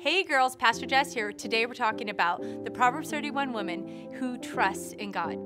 Hey girls, Pastor Jess here. Today we're talking about the Proverbs 31 woman who trusts in God.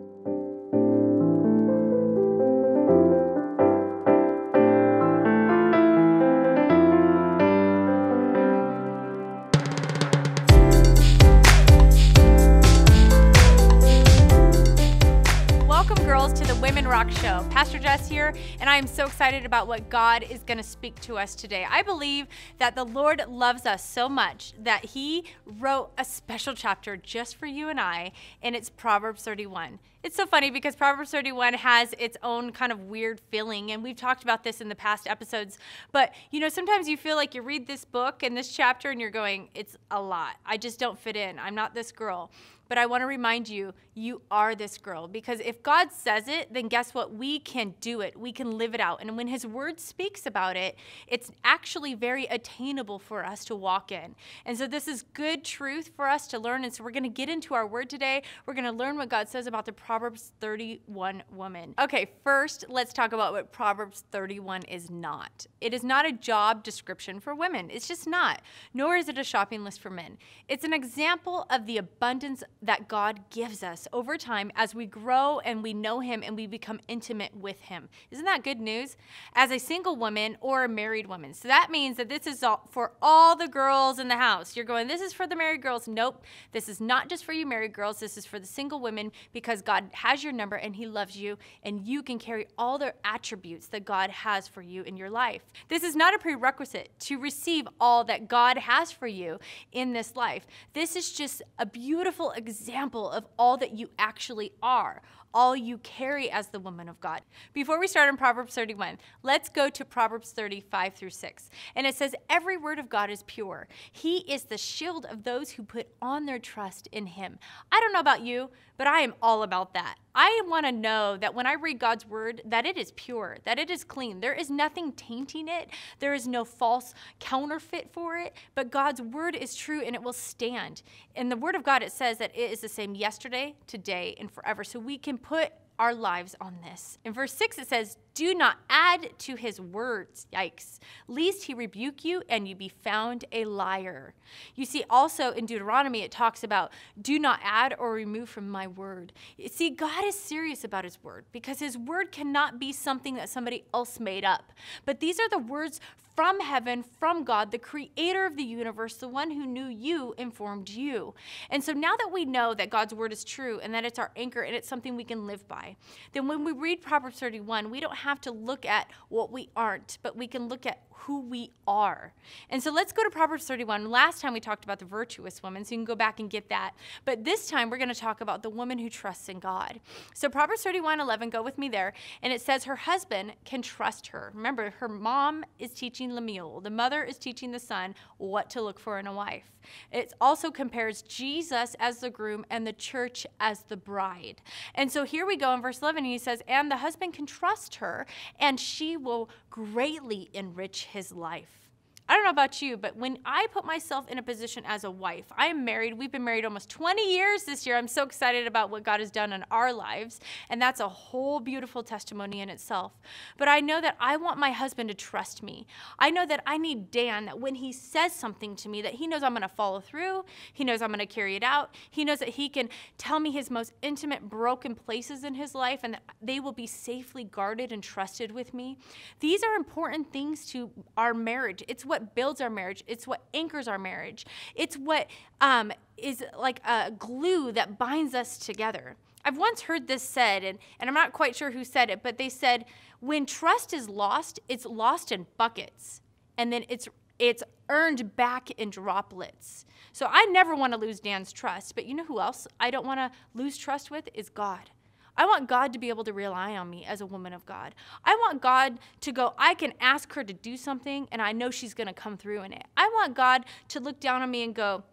Rock Show. Pastor Jess here, and I am so excited about what God is going to speak to us today. I believe that the Lord loves us so much that He wrote a special chapter just for you and I, and it's Proverbs 31. It's so funny because Proverbs 31 has its own kind of weird feeling, and we've talked about this in the past episodes. But you know, sometimes you feel like you read this book and this chapter, and you're going, it's a lot. I just don't fit in. I'm not this girl. But I want to remind you, you are this girl. Because if God says it, then guess what? We can do it. We can live it out. And when His Word speaks about it, it's actually very attainable for us to walk in. And so this is good truth for us to learn. And so we're going to get into our Word today. We're going to learn what God says about the Proverbs 31 woman. Okay, first, let's talk about what Proverbs 31 is not. It is not a job description for women. It's just not. Nor is it a shopping list for men. It's an example of the abundance that God gives us over time as we grow and we know Him and we become intimate with Him. Isn't that good news? As a single woman or a married woman. So that means that this is all, for all the girls in the house. You're going, this is for the married girls. Nope. This is not just for you married girls. This is for the single women because God has your number and He loves you and you can carry all the attributes that God has for you in your life. This is not a prerequisite to receive all that God has for you in this life. This is just a beautiful example example of all that you actually are, all you carry as the woman of God. Before we start in Proverbs 31, let's go to Proverbs 35 through 6. And it says, Every word of God is pure. He is the shield of those who put on their trust in Him. I don't know about you, but I am all about that. I want to know that when I read God's word, that it is pure, that it is clean. There is nothing tainting it. There is no false counterfeit for it, but God's word is true and it will stand. In the word of God, it says that it is the same yesterday, today, and forever. So we can put our lives on this. In verse 6, it says, Do not add to his words, yikes, lest he rebuke you and you be found a liar. You see, also in Deuteronomy, it talks about, Do not add or remove from my word. You see, God is serious about his word because his word cannot be something that somebody else made up. But these are the words from heaven, from God, the creator of the universe, the one who knew you informed you. And so now that we know that God's word is true and that it's our anchor and it's something we can live by, then when we read Proverbs 31, we don't have to look at what we aren't, but we can look at who we are. And so let's go to Proverbs 31. Last time we talked about the virtuous woman, so you can go back and get that. But this time we're going to talk about the woman who trusts in God. So Proverbs 31 11, go with me there. And it says her husband can trust her. Remember, her mom is teaching Lemuel, the mother is teaching the son what to look for in a wife. It also compares Jesus as the groom and the church as the bride. And so here we go in verse 11, he says, And the husband can trust her, and she will greatly enrich his life. I don't know about you, but when I put myself in a position as a wife, I am married. We've been married almost 20 years this year. I'm so excited about what God has done in our lives, and that's a whole beautiful testimony in itself. But I know that I want my husband to trust me. I know that I need Dan that when he says something to me that he knows I'm going to follow through, he knows I'm going to carry it out. He knows that he can tell me his most intimate broken places in his life and that they will be safely guarded and trusted with me. These are important things to our marriage. It's what builds our marriage. It's what anchors our marriage. It's what um, is like a glue that binds us together. I've once heard this said, and, and I'm not quite sure who said it, but they said, when trust is lost, it's lost in buckets, and then it's it's earned back in droplets. So I never want to lose Dan's trust, but you know who else I don't want to lose trust with is God. I want God to be able to rely on me as a woman of God. I want God to go, I can ask her to do something and I know she's going to come through in it. I want God to look down on me and go,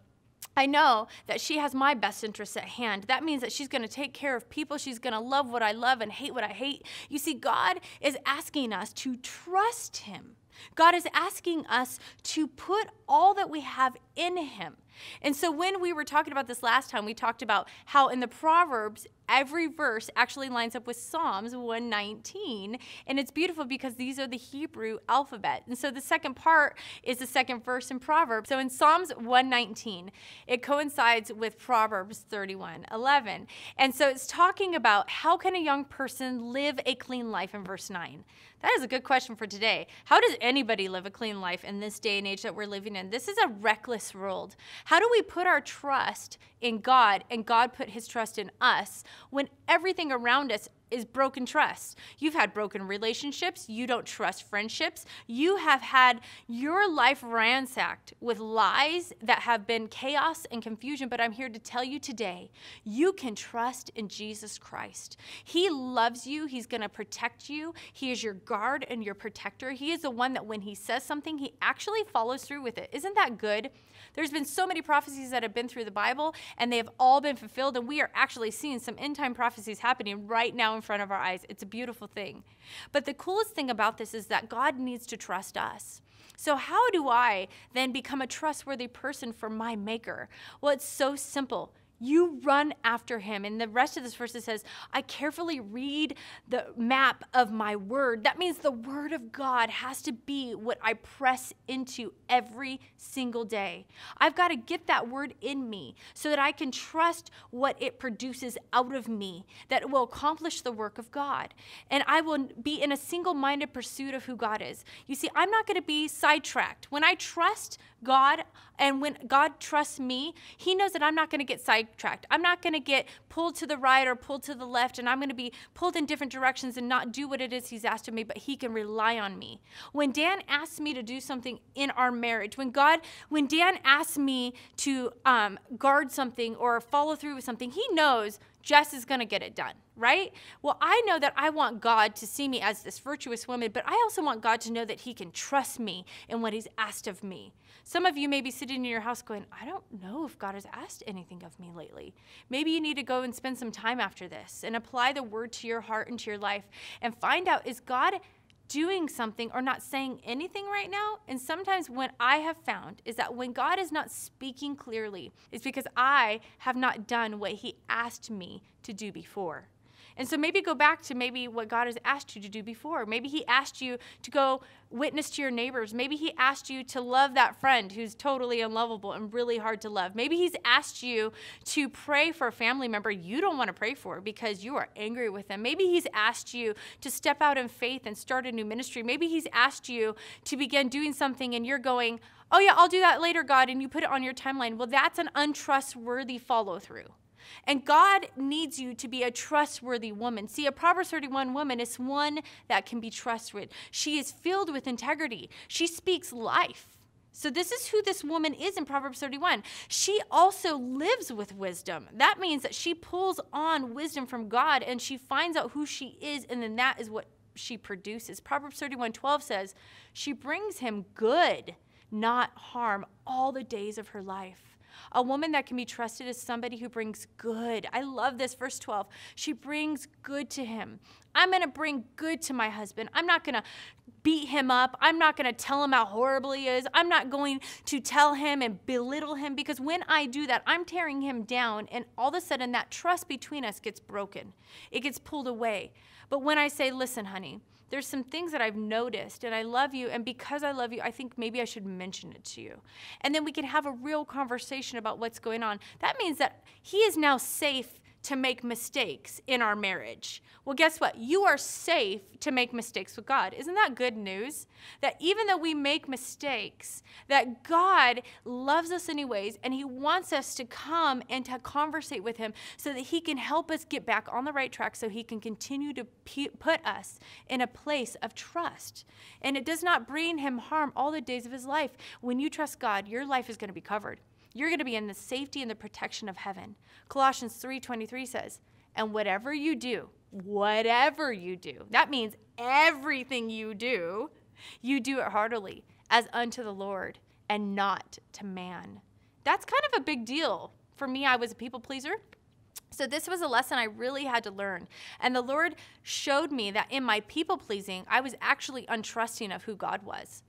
I know that she has my best interests at hand. That means that she's going to take care of people. She's going to love what I love and hate what I hate. You see, God is asking us to trust Him. God is asking us to put all that we have in Him. And so when we were talking about this last time, we talked about how in the Proverbs, every verse actually lines up with Psalms 119. And it's beautiful because these are the Hebrew alphabet. And so the second part is the second verse in Proverbs. So in Psalms 119, it coincides with Proverbs 31 11. And so it's talking about how can a young person live a clean life in verse 9. That is a good question for today. How does anybody live a clean life in this day and age that we're living in? This is a reckless world. How do we put our trust in God and God put his trust in us when everything around us is broken trust. You've had broken relationships. You don't trust friendships. You have had your life ransacked with lies that have been chaos and confusion. But I'm here to tell you today you can trust in Jesus Christ. He loves you, He's going to protect you. He is your guard and your protector. He is the one that when He says something, He actually follows through with it. Isn't that good? There's been so many prophecies that have been through the Bible, and they have all been fulfilled. And we are actually seeing some end time prophecies happening right now in front of our eyes. It's a beautiful thing. But the coolest thing about this is that God needs to trust us. So, how do I then become a trustworthy person for my maker? Well, it's so simple. You run after him. And the rest of this verse it says, I carefully read the map of my word. That means the word of God has to be what I press into every single day. I've got to get that word in me so that I can trust what it produces out of me, that will accomplish the work of God. And I will be in a single minded pursuit of who God is. You see, I'm not going to be sidetracked. When I trust God and when God trusts me, He knows that I'm not going to get sidetracked. I'm not going to get pulled to the right or pulled to the left, and I'm going to be pulled in different directions and not do what it is He's asked of me, but He can rely on me. When Dan asked me to do something in our marriage, when God, when Dan asked me to um, guard something or follow through with something, He knows Jess is going to get it done, right? Well, I know that I want God to see me as this virtuous woman, but I also want God to know that He can trust me in what He's asked of me. Some of you may be sitting in your house going, I don't know if God has asked anything of me lately. Maybe you need to go and spend some time after this and apply the word to your heart and to your life and find out is God doing something or not saying anything right now. And sometimes what I have found is that when God is not speaking clearly, it's because I have not done what He asked me to do before. And so maybe go back to maybe what God has asked you to do before. Maybe He asked you to go witness to your neighbors. Maybe He asked you to love that friend who's totally unlovable and really hard to love. Maybe He's asked you to pray for a family member you don't want to pray for because you are angry with them. Maybe He's asked you to step out in faith and start a new ministry. Maybe He's asked you to begin doing something and you're going, Oh, yeah, I'll do that later, God, and you put it on your timeline. Well, that's an untrustworthy follow through. And God needs you to be a trustworthy woman. See, a Proverbs 31 woman is one that can be trusted. She is filled with integrity, she speaks life. So, this is who this woman is in Proverbs 31. She also lives with wisdom. That means that she pulls on wisdom from God and she finds out who she is, and then that is what she produces. Proverbs 31 12 says, She brings him good, not harm, all the days of her life. A woman that can be trusted is somebody who brings good. I love this, verse 12. She brings good to him. I'm to bring good to my husband. I'm not to beat him up. I'm not to tell him how horrible he is. I'm not going to tell him and belittle him because when I do that, I'm tearing him down. And all of a sudden, that trust between us gets broken, it gets pulled away. But when I say, listen, honey, there's some things that I've noticed and I love you. And because I love you, I think maybe I should mention it to you. And then we can have a real conversation about what's going on. That means that he is now safe to make mistakes in our marriage. Well, guess what? You are safe to make mistakes with God. Isn't that good news? That even though we make mistakes, that God loves us anyways and he wants us to come and to conversate with him so that he can help us get back on the right track so he can continue to put us in a place of trust. And it does not bring him harm all the days of his life. When you trust God, your life is going to be covered. You're going to be in the safety and the protection of heaven. Colossians 3:23 says, "And whatever you do, whatever you do, that means everything you do, you do it heartily as unto the Lord and not to man." That's kind of a big deal. For me, I was a people pleaser. So, this was a lesson I really had to learn. And the Lord showed me that in my people pleasing, I was actually untrusting of who God was.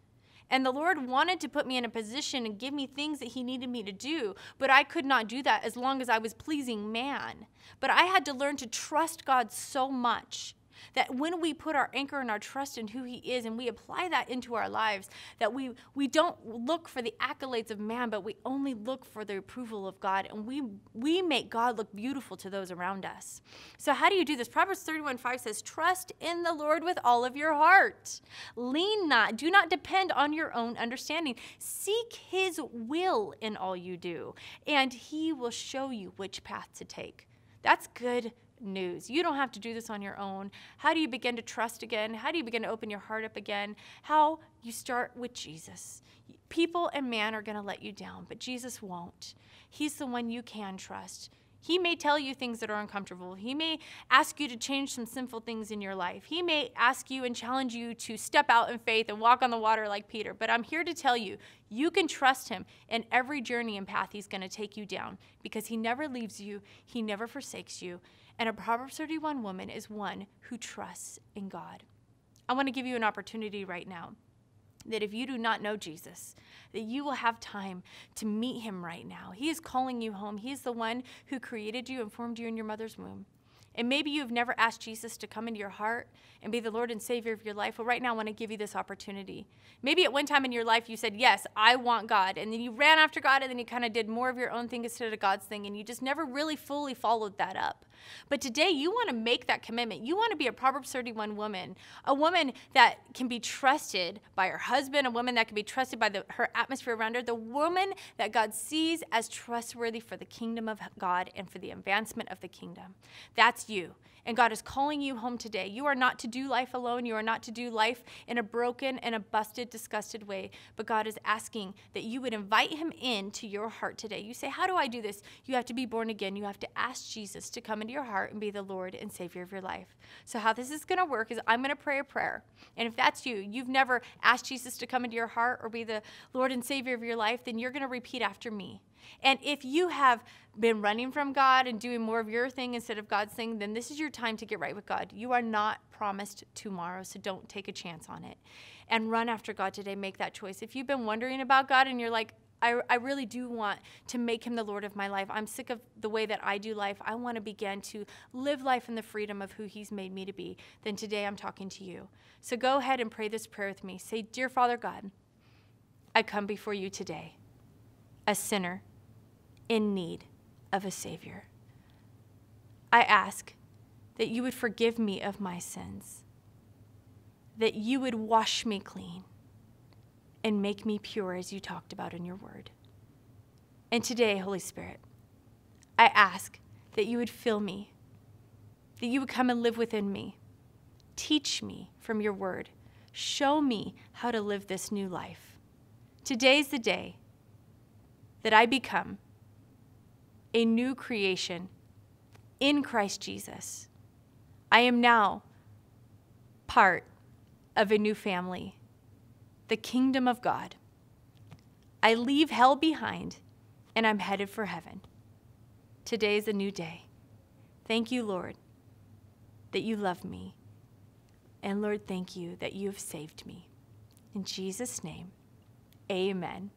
And the Lord wanted to put me in a position and give me things that He needed me to do, but I could not do that as long as I was pleasing man. But I had to learn to trust God so much that when we put our anchor and our trust in who he is and we apply that into our lives that we we don't look for the accolades of man but we only look for the approval of god. And we we make god look beautiful to those around us. So how do you do this? Proverbs 31 5 says trust in the lord with all of your heart. Lean not do not depend on your own understanding. Seek his will in all you do and he will show you which path to take. That's good news. You don't have to do this on your own. How do you begin to trust again? How do you begin to open your heart up again? How you start with Jesus. People and man are going to let you down, but Jesus won't. He's the one you can trust. He may tell you things that are uncomfortable. He may ask you to change some sinful things in your life. He may ask you and challenge you to step out in faith and walk on the water like Peter. But I'm here to tell you, you can trust him in every journey and path he's going to take you down because he never leaves you, he never forsakes you. And a Proverbs 31 woman is one who trusts in God. I want to give you an opportunity right now that if you do not know Jesus, that you will have time to meet him right now. He is calling you home. He is the one who created you and formed you in your mother's womb. And maybe you've never asked Jesus to come into your heart and be the Lord and Savior of your life. Well, right now, I want to give you this opportunity. Maybe at one time in your life, you said, Yes, I want God. And then you ran after God, and then you kind of did more of your own thing instead of God's thing, and you just never really fully followed that up. But today, you want to make that commitment. You want to be a Proverbs 31 woman, a woman that can be trusted by her husband, a woman that can be trusted by the, her atmosphere around her, the woman that God sees as trustworthy for the kingdom of God and for the advancement of the kingdom. That's you. And God is calling you home today. You are not to do life alone. You are not to do life in a broken and a busted, disgusted way. But God is asking that you would invite Him into your heart today. You say, How do I do this? You have to be born again. You have to ask Jesus to come into your heart and be the Lord and Savior of your life. So, how this is going to work is I'm going to pray a prayer. And if that's you, you've never asked Jesus to come into your heart or be the Lord and Savior of your life, then you're going to repeat after me. And if you have been running from God and doing more of your thing instead of God's thing, then this is your time to get right with God. You are not promised tomorrow, so don't take a chance on it. And run after God today. Make that choice. If you've been wondering about God and you're like, I, I really do want to make him the Lord of my life. I'm sick of the way that I do life. I want to begin to live life in the freedom of who he's made me to be. Then today I'm talking to you. So go ahead and pray this prayer with me. Say, Dear Father God, I come before you today, a sinner in need of a Savior. I ask that you would forgive me of my sins, that you would wash me clean and make me pure as you talked about in your word. And today, Holy Spirit, I ask that you would fill me, that you would come and live within me. Teach me from your word. Show me how to live this new life. Today's the day that I become a new creation in Christ Jesus. I am now part of a new family, the kingdom of God. I leave hell behind and I'm headed for heaven. Today is a new day. Thank you, Lord, that you love me. And Lord, thank you that you have saved me. In Jesus' name, amen.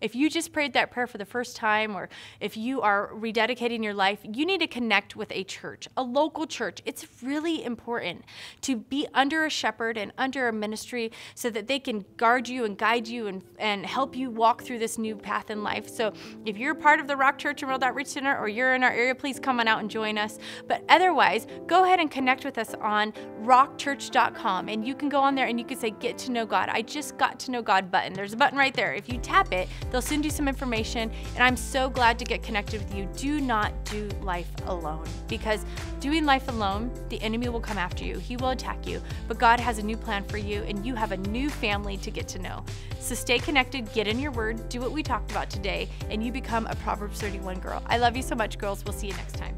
If you just prayed that prayer for the first time, or if you are rededicating your life, you need to connect with a church, a local church. It's really important to be under a shepherd and under a ministry so that they can guard you and guide you and, and help you walk through this new path in life. So if you're part of the Rock Church and World Outreach Center or you're in our area, please come on out and join us. But otherwise, go ahead and connect with us on rockchurch.com and you can go on there and you can say, Get to know God. I just got to know God button. There's a button right there. If you tap it, They'll send you some information, and I'm so glad to get connected with you. Do not do life alone because doing life alone, the enemy will come after you. He will attack you, but God has a new plan for you, and you have a new family to get to know. So stay connected, get in your word, do what we talked about today, and you become a Proverbs 31 girl. I love you so much, girls. We'll see you next time.